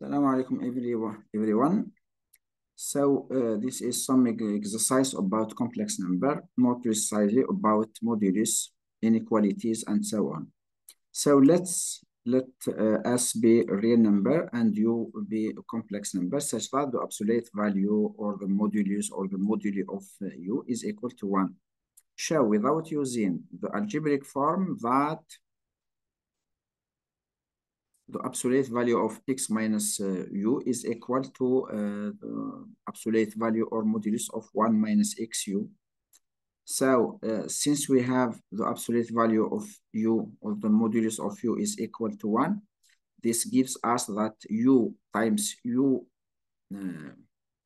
Assalamu alaikum everyone. So uh, this is some exercise about complex number, more precisely about modulus, inequalities, and so on. So let's let uh, S be a real number and U be a complex number such that the absolute value or the modulus or the moduli of uh, U is equal to 1. Show without using the algebraic form that the absolute value of x minus uh, u is equal to uh, the absolute value or modulus of 1 minus xu. So uh, since we have the absolute value of u or the modulus of u is equal to 1, this gives us that u times u uh,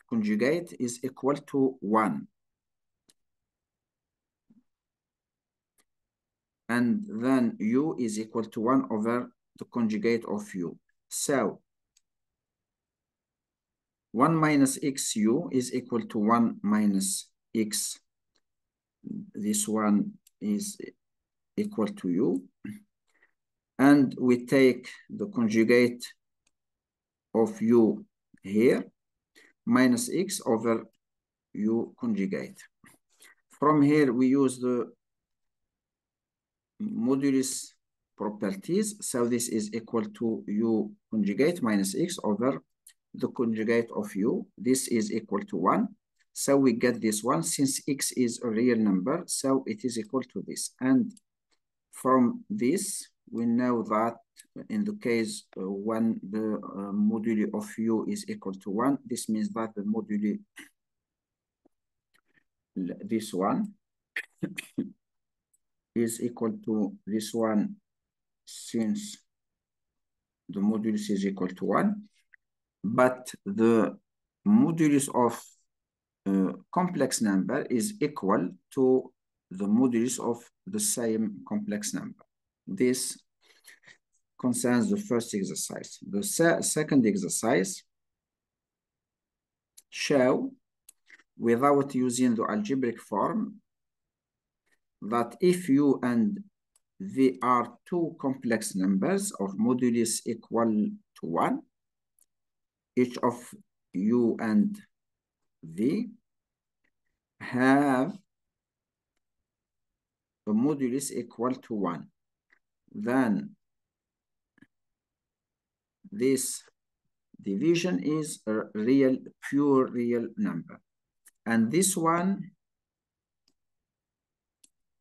conjugate is equal to 1. And then u is equal to 1 over the conjugate of u. So 1 minus xu is equal to 1 minus x. This one is equal to u. And we take the conjugate of u here, minus x over u conjugate. From here, we use the modulus properties. So this is equal to u conjugate minus x over the conjugate of u. This is equal to 1. So we get this one since x is a real number. So it is equal to this. And from this, we know that in the case uh, when the uh, of u is equal to 1, this means that the moduli, this one, is equal to this one since the modulus is equal to 1, but the modulus of a complex number is equal to the modulus of the same complex number. This concerns the first exercise. The se second exercise show without using the algebraic form that if u and v are two complex numbers of modulus equal to 1, each of u and v have a modulus equal to 1. Then this division is a real, pure real number. And this one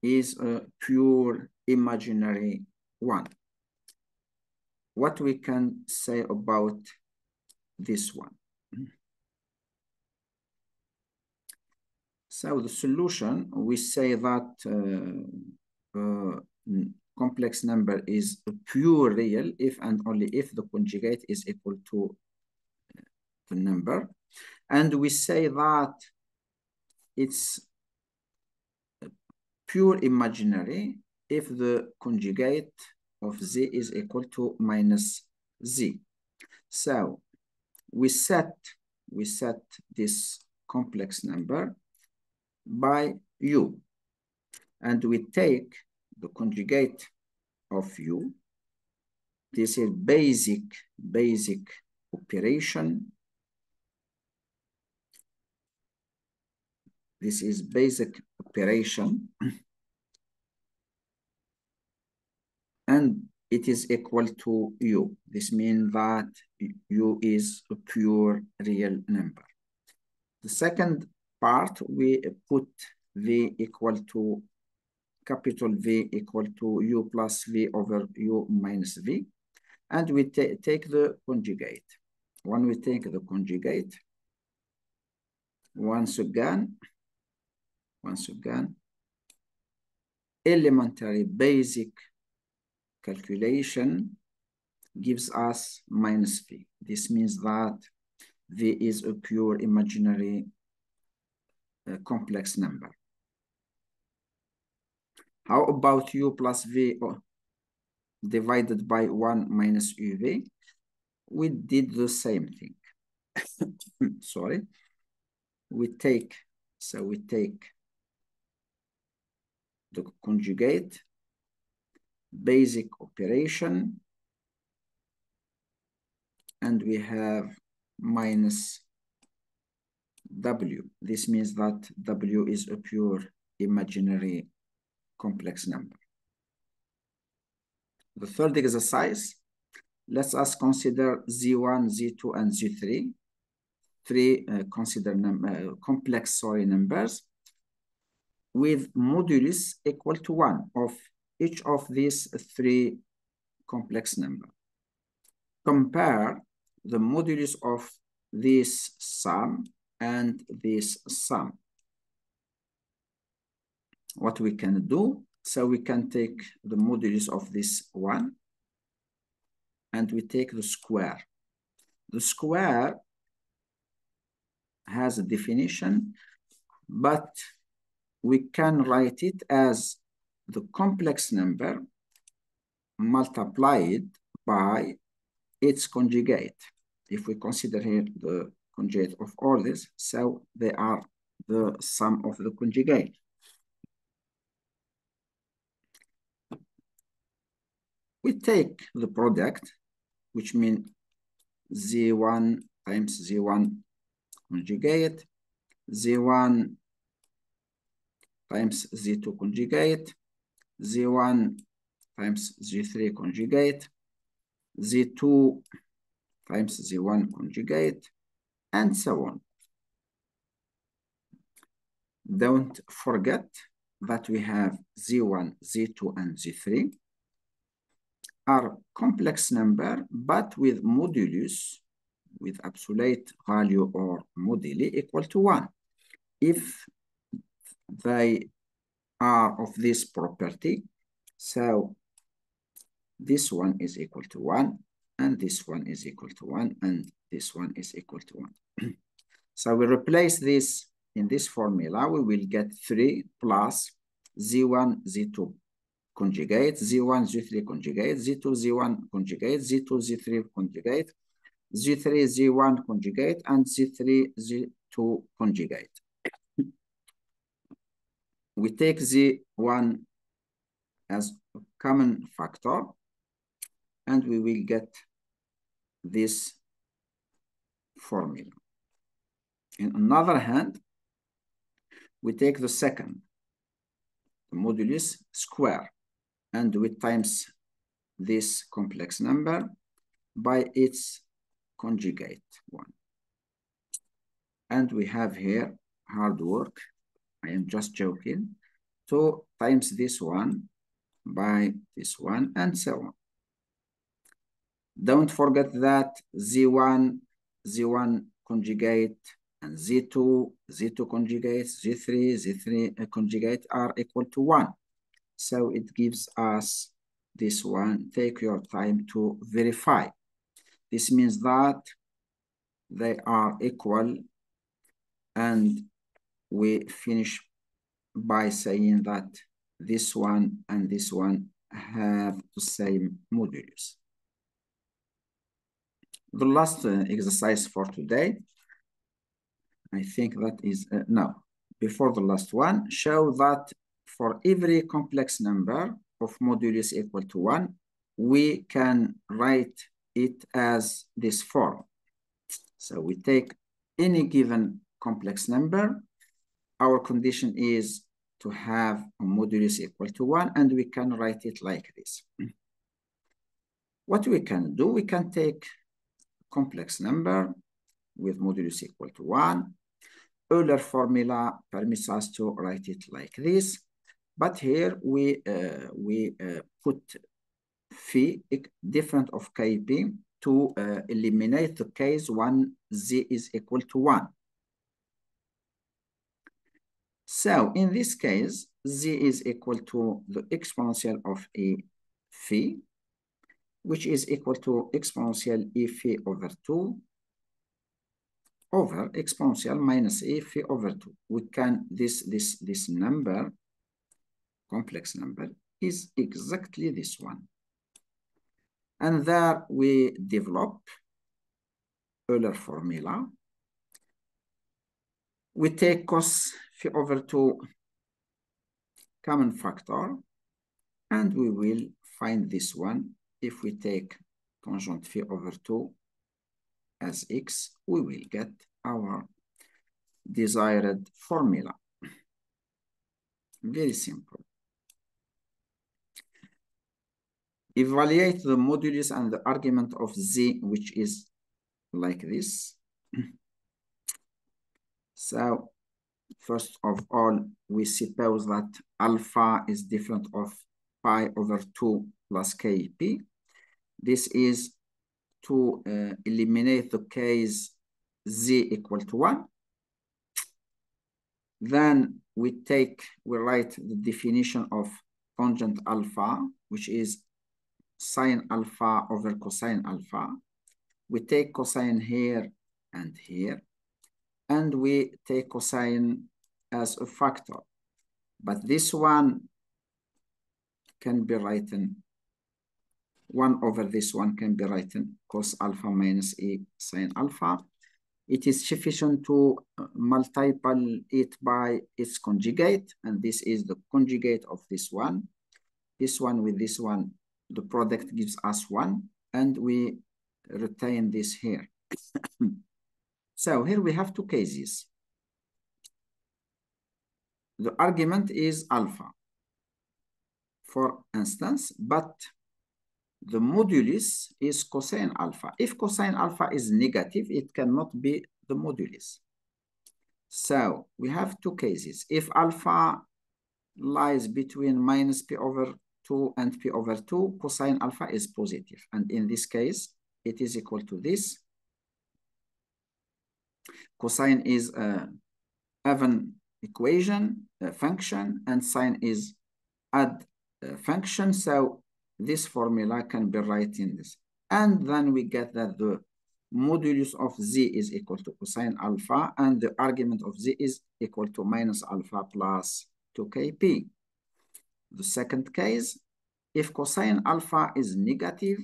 is a pure imaginary one. What we can say about this one? So the solution, we say that uh, uh, complex number is a pure real if and only if the conjugate is equal to the number. And we say that it's pure imaginary if the conjugate of z is equal to minus z. So we set we set this complex number by u. And we take the conjugate of u. This is basic basic operation this is basic operation and it is equal to u. This means that u is a pure real number. The second part, we put v equal to capital V equal to u plus v over u minus v. And we take the conjugate. When we take the conjugate, once again, once again, elementary basic calculation gives us minus v. This means that v is a pure imaginary uh, complex number. How about u plus v divided by 1 minus uv? We did the same thing. Sorry. We take, so we take the conjugate basic operation and we have minus w. This means that w is a pure imaginary complex number. The third exercise, let us consider Z1, Z2, and Z3, three uh, consider uh, complex sorry numbers with modulus equal to one of each of these three complex number. Compare the modulus of this sum and this sum. What we can do, so we can take the modulus of this one and we take the square. The square has a definition, but we can write it as the complex number multiplied by its conjugate. If we consider here the conjugate of all this, so they are the sum of the conjugate. We take the product, which means Z1 times Z1 conjugate, Z1 times Z2 conjugate, Z1 times Z3 conjugate, Z2 times Z1 conjugate, and so on. Don't forget that we have Z1, Z2, and Z3 are complex number, but with modulus, with absolute value or moduli equal to one. If they are of this property, so this one is equal to one, and this one is equal to one, and this one is equal to one. so we replace this in this formula, we will get three plus Z1, Z2 conjugate, Z1, Z3 conjugate, Z2, Z1 conjugate, Z2, Z3 conjugate, Z3, Z1 conjugate, and Z3, Z2 conjugate. We take the one as a common factor, and we will get this formula. In another hand, we take the second, the modulus square, and we times this complex number by its conjugate one. And we have here hard work. I am just joking. Two times this one by this one and so on. Don't forget that Z1, Z1 conjugate and Z2, Z2 conjugate, Z3, Z3 conjugate are equal to one. So it gives us this one. Take your time to verify. This means that they are equal and we finish by saying that this one and this one have the same modulus. The last uh, exercise for today, I think that is, uh, no, before the last one, show that for every complex number of modulus equal to one, we can write it as this form. So we take any given complex number, our condition is to have a modulus equal to one, and we can write it like this. What we can do, we can take complex number with modulus equal to one. Euler formula permits us to write it like this. But here we, uh, we uh, put phi different of k pi to uh, eliminate the case when z is equal to 1. So in this case, z is equal to the exponential of a phi which is equal to exponential e phi over 2 over exponential minus e phi over 2. We can, this, this, this number, complex number, is exactly this one. And there we develop Euler formula. We take cos phi over 2 common factor, and we will find this one if we take conjunct phi over 2 as x, we will get our desired formula. Very simple. Evaluate the modulus and the argument of z, which is like this. so first of all, we suppose that alpha is different of pi over 2 plus k pi. This is to uh, eliminate the case z equal to 1. Then we take, we write the definition of tangent alpha, which is sine alpha over cosine alpha. We take cosine here and here, and we take cosine as a factor. But this one can be written, 1 over this one can be written cos alpha minus e sine alpha. It is sufficient to uh, multiple it by its conjugate, and this is the conjugate of this one. This one with this one the product gives us one, and we retain this here. so here we have two cases. The argument is alpha, for instance, but the modulus is cosine alpha. If cosine alpha is negative, it cannot be the modulus. So we have two cases. If alpha lies between minus pi over 2 and pi over 2, cosine alpha is positive. And in this case, it is equal to this. Cosine is a even equation, a function, and sine is odd uh, function. So this formula can be right in this. And then we get that the modulus of z is equal to cosine alpha, and the argument of z is equal to minus alpha plus 2k pi. The second case, if cosine alpha is negative,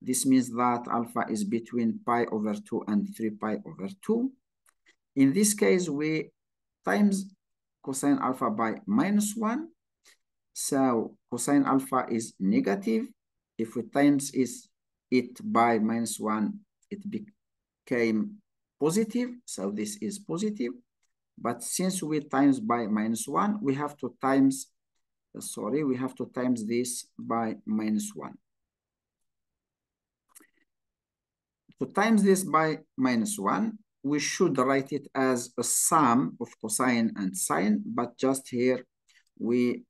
this means that alpha is between pi over 2 and 3 pi over 2. In this case, we times cosine alpha by minus 1. So cosine alpha is negative. If we times is it by minus 1, it became positive. So this is positive. But since we times by minus 1, we have to times sorry, we have to times this by minus 1. To times this by minus 1, we should write it as a sum of cosine and sine, but just here we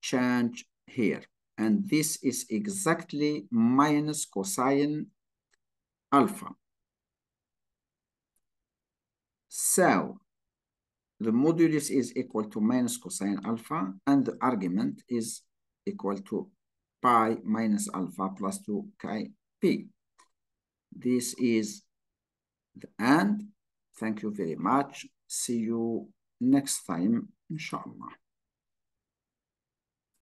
change here. And this is exactly minus cosine alpha. So the modulus is equal to minus cosine alpha, and the argument is equal to pi minus alpha plus 2 chi p. This is the end. Thank you very much. See you next time, inshallah.